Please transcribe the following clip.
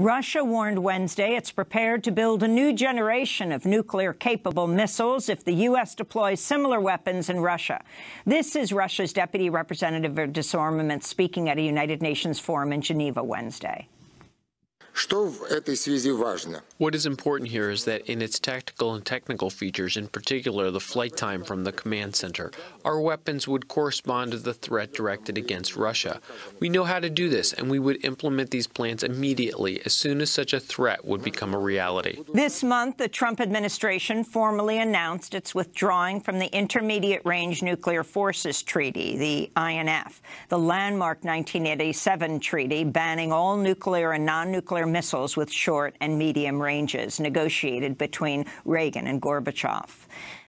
Russia warned Wednesday it's prepared to build a new generation of nuclear-capable missiles if the U.S. deploys similar weapons in Russia. This is Russia's Deputy Representative of Disarmament speaking at a United Nations forum in Geneva Wednesday. What is important here is that in its tactical and technical features, in particular the flight time from the command center, our weapons would correspond to the threat directed against Russia. We know how to do this, and we would implement these plans immediately as soon as such a threat would become a reality. This month, the Trump administration formally announced it's withdrawing from the Intermediate Range Nuclear Forces Treaty, the INF, the landmark 1987 treaty banning all nuclear and non-nuclear missiles with short and medium ranges, negotiated between Reagan and Gorbachev.